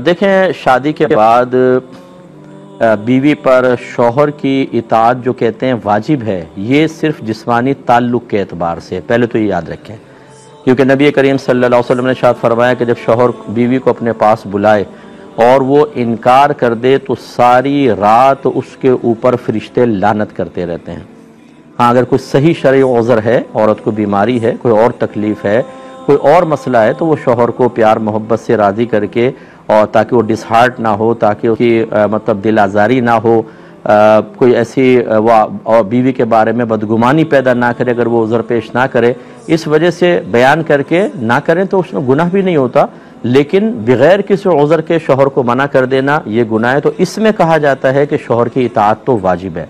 देखें, शादी के बाद बीवी पर शोहर की इतात जो कहते हैं वाजिब है, ये सिर्फ़ जिस्मानी ताल्लुक़ के अतबार से पहले तो ये याद रखें, क्योंकि नबी करीम सल्लल्लाहु अलैहि वसल्लम ने शायद फरमाया कि जब शोहर बीवी को अपने पास बुलाए और वो इनकार कर दे तो सारी रात उसके ऊपर फरिश्ते लानत करते रहते हैं। हाँ अगर कोई सही शर्य ओज़र है, औरत को बीमारी है, कोई और तकलीफ़ है कोई और मसला है तो वो शोहर को प्यार मोहब्बत से राज़ी करके और ताकि वो डिसहार्ट ना हो ताकि उसकी मतलब दिल आज़ारी ना हो आ, कोई ऐसी और बीवी के बारे में बदगुमानी पैदा ना करे अगर वो उज़र पेश ना करे। इस वजह से बयान करके ना करें तो उसमें गुनाह भी नहीं होता लेकिन बग़ैर किसी उज़र के शोहर को मना कर देना ये गुनाह है। तो इसमें कहा जाता है कि शोहर की इतात तो वाजिब है।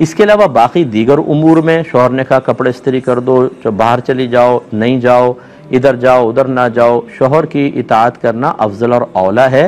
इसके अलावा बाकी दीगर उमूर में शोहर ने कहा कपड़े इस्त्री कर दो बाहर चली जाओ नहीं जाओ इधर जाओ उधर ना जाओ शोहर की इतात करना अफजल और अवला है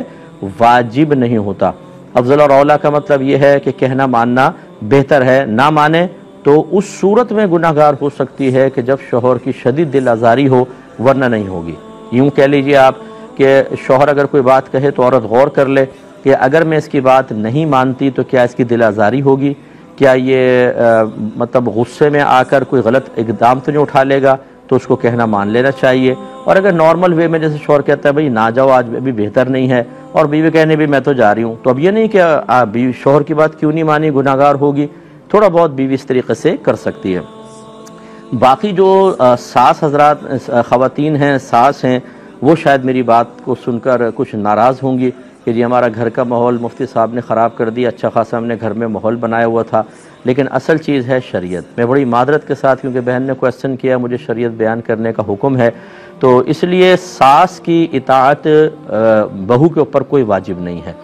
वाजिब नहीं होता। अफजल और अवला का मतलब यह है कि कहना मानना बेहतर है ना माने तो उस सूरत में गुनागार हो सकती है कि जब शोहर की शदीद दिल आज़ारी हो वरना नहीं होगी। यूँ कह लीजिए आप कि शोहर अगर कोई बात कहे तो औरत गौर कर ले कि अगर मैं इसकी बात नहीं मानती तो क्या इसकी दिल आज़ारी होगी? क्या ये आ, मतलब गुस्से में आकर कोई गलत इकदाम तो नहीं उठा लेगा? तो उसको कहना मान लेना चाहिए। और अगर नॉर्मल वे में जैसे शोर कहता है, भाई ना जाओ, आज अभी बेहतर नहीं है। और बीवी कहने भी मैं तो जा रही हूँ। तो अब ये नहीं कि बीवी शोहर की बात क्यों नहीं मानी? गुनागार होगी। थोड़ा बहुत बीवी इस तरीके से कर सकती है। बाकी जो सास हजरात ख़वातीन हैं, सास हैं, वो शायद मेरी बात को सुनकर कुछ नाराज़ होंगी। कि जी हमारा घर का माहौल मुफ्ती साहब ने ख़राब कर दिया अच्छा खासा हमने घर में माहौल बनाया हुआ था, लेकिन असल चीज़ है शरीयत। मैं बड़ी मादरत के साथ, क्योंकि बहन ने क्वेश्चन किया, मुझे शरीयत बयान करने का हुक्म है तो इसलिए सास की इतात बहू के ऊपर कोई वाजिब नहीं है।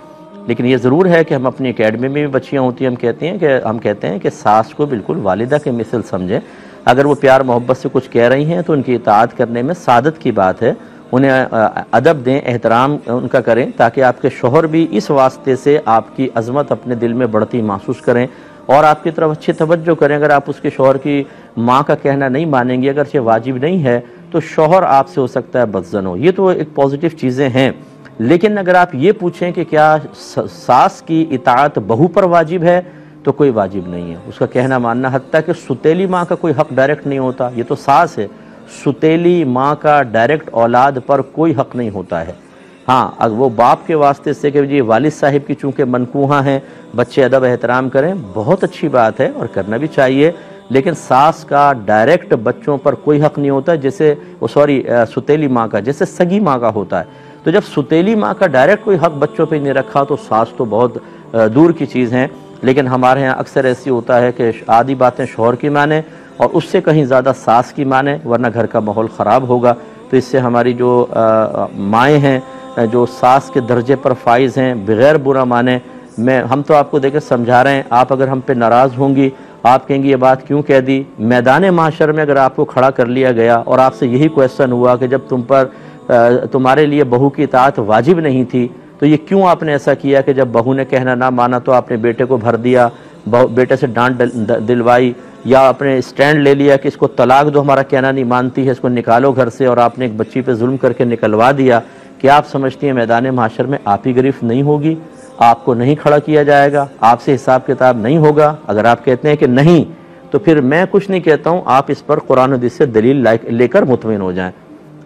लेकिन ये ज़रूर है कि हम अपनी अकेडमी में भी बच्चियाँ होती हैं, हम कहते हैं कि, हम कहते हैं कि सास को बिल्कुल वालिदा के मिसल समझें। अगर वो प्यार मोहब्बत से कुछ कह रही हैं तो उनकी इतात करने में सादत की बात है। उन्हें अदब दें, एहतराम उनका करें, ताकि आपके शोहर भी इस वास्ते से आपकी अजमत अपने दिल में बढ़ती महसूस करें और आपकी तरफ़ अच्छी तवज्जो करें। अगर आप उसके शोहर की माँ का कहना नहीं मानेंगे, अगर ये वाजिब नहीं है तो शोहर आपसे हो सकता है बदजन हो। ये तो एक पॉजिटिव चीज़ें हैं। लेकिन अगर आप ये पूछें कि क्या सास की इतात बहू पर वाजिब है तो कोई वाजिब नहीं है। उसका कहना मानना हती कि सुतेली माँ का कोई हक डायरेक्ट नहीं होता। ये तो सास है। सुतेली माँ का डायरेक्ट औलाद पर कोई हक नहीं होता है। हाँ अगर वो बाप के वास्ते से कि जी, वालिद साहिब की चूँकि मनकूहाँ हैं, बच्चे अदब एहतराम करें, बहुत अच्छी बात है और करना भी चाहिए, लेकिन सास का डायरेक्ट बच्चों पर कोई हक नहीं होता, जैसे सॉरी सुतेली माँ का, जैसे सगी माँ का होता है। तो जब सुतेली माँ का डायरेक्ट कोई हक बच्चों पर नहीं रखा तो सास तो बहुत दूर की चीज़ हैं। लेकिन हमारे यहाँ अक्सर ऐसी होता है कि आधी बातें शोहर की माने और उससे कहीं ज़्यादा सास की माने, वरना घर का माहौल ख़राब होगा। तो इससे हमारी जो माएँ हैं जो सास के दर्जे पर फाइज हैं, बग़ैर बुरा माने, मैं, हम तो आपको देकर समझा रहे हैं, आप अगर हम पे नाराज़ होंगी, आप कहेंगी ये बात क्यों कह दी? मैदान माशर में अगर आपको खड़ा कर लिया गया और आपसे यही क्वेश्चन हुआ कि जब तुम पर तुम्हारे लिए बहू की इतात वाजिब नहीं थी तो ये क्यों आपने ऐसा किया कि जब बहू ने कहना ना माना तो आपने बेटे को भर दिया बेटे से डांट दिलवाई या आपने स्टैंड ले लिया कि इसको तलाक दो हमारा कहना नहीं मानती है, इसको निकालो घर से और आपने एक बच्ची पे जुल्म करके निकलवा दिया, क्या आप समझती हैं मैदान माशर में आप ही गिरफ्त नहीं होगी? आपको नहीं खड़ा किया जाएगा, आपसे हिसाब किताब नहीं होगा। अगर आप कहते हैं कि नहीं तो फिर मैं कुछ नहीं कहता हूँ, आप इस पर कुरान हदीस से दलील लेकर मुतमिन हो जाएँ।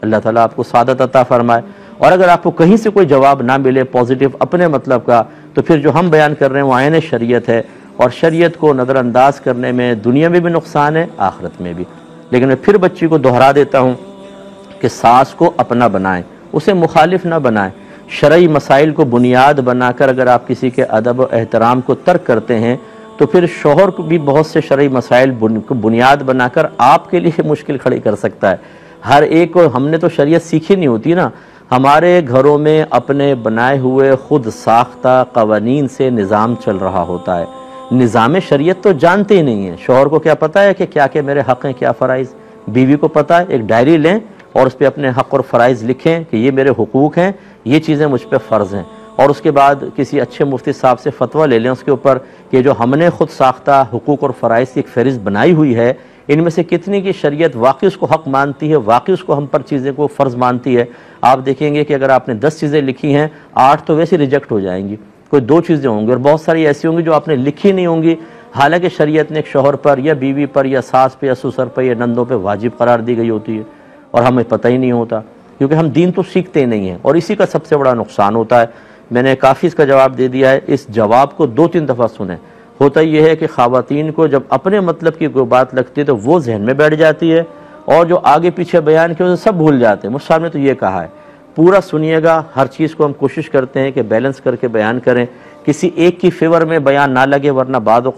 अल्लाह ताला आपको सादत अता फरमाए। और अगर आपको कहीं से कोई जवाब ना मिले, पॉजिटिव अपने मतलब का तो फिर जो हम बयान कर रहे हैं वो आयन शरीयत है। और शरीयत को नज़रअंदाज करने में दुनिया में भी नुकसान है, आखरत में भी। लेकिन मैं फिर बच्ची को दोहरा देता हूँ कि सास को अपना बनाएँ, उसे मुखालिफ ना बनाएँ। शरय मसाइल को बुनियाद बनाकर अगर आप किसी के अदब एहतराम को तर्क करते हैं तो फिर शोहर को भी बहुत से शरय मसाइल बुनियाद बनाकर आपके लिए मुश्किल खड़ी कर सकता है। हर एक को, हमने तो शरीयत सीखी नहीं होती ना। हमारे घरों में अपने बनाए हुए खुद साख्ता कवानीन से निज़ाम चल रहा होता है। निज़ाम शरीयत तो जानते ही नहीं है। शोहर को क्या पता है कि क्या क्या मेरे हक़ हैं, क्या फ़राइज़? बीवी को पता है, एक डायरी लें और उस पर अपने हक़ और फ़राइज़ लिखें कि ये मेरे हकूक़ हैं, ये चीज़ें मुझ पर फ़र्ज़ हैं। और उसके बाद किसी अच्छे मुफ्ती साहब से फतवा ले लें उसके ऊपर कि जो हमने खुद साख्ता हकूक़ और फ़राइज़ की एक फ़हरिस्त बनाई हुई है, इनमें से कितनी की शरीयत वाकई उसको हक़ मानती है, वाकई उसको हम पर चीज़ें को फ़र्ज़ मानती है? आप देखेंगे कि अगर आपने दस चीज़ें लिखी हैं, आठ तो वैसे रिजेक्ट हो जाएँगी। कोई दो चीज़ें होंगी और बहुत सारी ऐसी होंगी जो आपने लिखी नहीं होंगी। हालाँकि शरीयत ने एक शोहर पर या बीवी पर या सास पे या ससुर पर या नंदों पे वाजिब करार दी गई होती है और हमें पता ही नहीं होता, क्योंकि हम दीन तो सीखते ही नहीं हैं और इसी का सबसे बड़ा नुकसान होता है। मैंने काफ़ी इसका जवाब दे दिया है, इस जवाब को दो तीन दफ़ा सुने। होता यह है कि खातन को जब अपने मतलब की कोई बात लगती है तो वो जहन में बैठ जाती है और जो आगे पीछे बयान किए सब भूल जाते हैं। मुझ साहब ने तो ये कहा है पूरा सुनिएगा, हर चीज़ को हम कोशिश करते हैं कि बैलेंस करके बयान करें। किसी एक की फेवर में बयान ना लगे, वरना बाद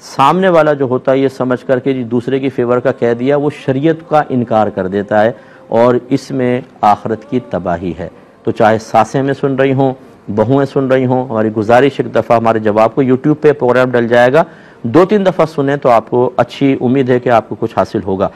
सामने वाला जो होता है, ये समझ करके जी दूसरे की फेवर का कह दिया, वो शरीयत का इनकार कर देता है और इसमें आखरत की तबाही है। तो चाहे सासें में सुन रही हों, बहुएँ सुन रही हों, हमारी गुजारिश एक दफ़ा हमारे जवाब को यूट्यूब पे प्रोग्राम डल जाएगा। दो तीन दफ़ा सुने तो आपको अच्छी उम्मीद है कि आपको कुछ हासिल होगा।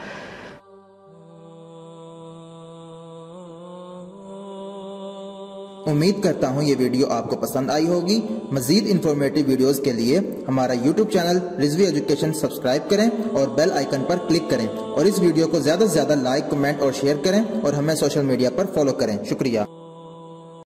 उम्मीद करता हूँ ये वीडियो आपको पसंद आई होगी। मजीद इन्फॉर्मेटिव वीडियोस के लिए हमारा YouTube channel Rizvi education subscribe करें और बेल आइकन पर क्लिक करें और इस वीडियो को ज़्यादा से ज़्यादा लाइक कमेंट और शेयर करें और हमें सोशल मीडिया पर फॉलो करें। शुक्रिया।